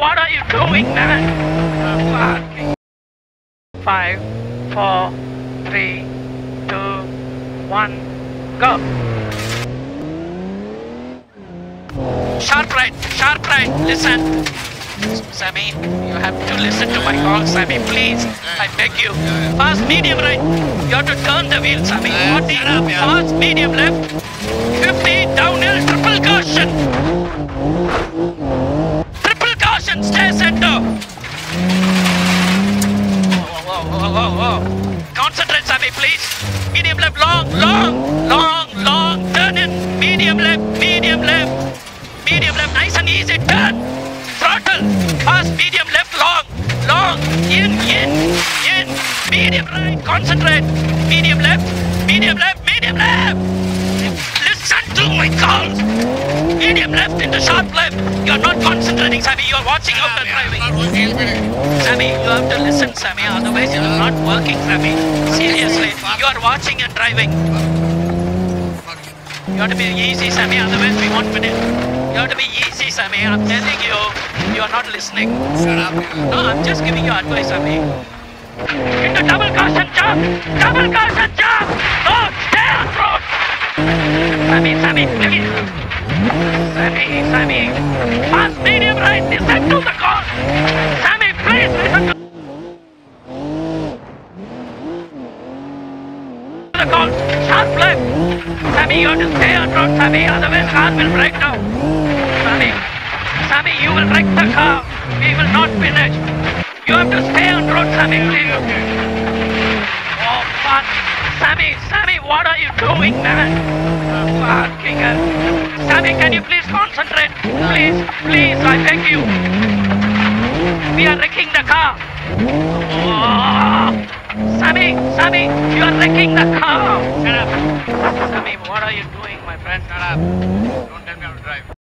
what are you doing, man? Five, four, three, two, one, go. Sharp right, sharp right, listen. Samir, you have to listen to my call, Samir, please. I beg you. Fast medium right. You have to turn the wheel, Samir. 40, fast medium left. 50, center. Whoa, whoa, whoa, whoa, whoa. Concentrate, Sammy, please. Medium left, long, long, long, long. Turn in. Medium left, medium left. Medium left, nice and easy. Turn. Throttle. Fast, medium left, long, long. In, in, in. Medium right, concentrate. Medium left, medium left, medium left. Listen to my calls. Medium left into sharp left. You're not concentrating, Samir. You're watching out the driving. Samir, you have to listen, Samir. Otherwise, you're not working, Samir. Seriously, you are watching and driving. You have to be easy, Samir. Otherwise, we won't finish. You have to be easy, Samir. I'm telling you, you are not listening. No, I'm just giving you advice, Samir. Into double caution jump! Double caution jump! No, stay on road! Samir, Samir, please! Samir, Samir! Fast medium right, to the call! Samir, please listen to the call! Sharp left! Samir, you have to stay on road, Samir, otherwise car will break down! Samir, Samir, you will wreck the car! We will not finish! You have to stay on road, Samir, please. Oh, fuck. Samir, Samir, what are you doing, man? Fucking hell. Please concentrate? Please, please, I beg you. We are wrecking the car. Oh. Samir, Samir, you are wrecking the car. Shut up. Samir, what are you doing, my friend? Shut up. Don't tell me how to drive.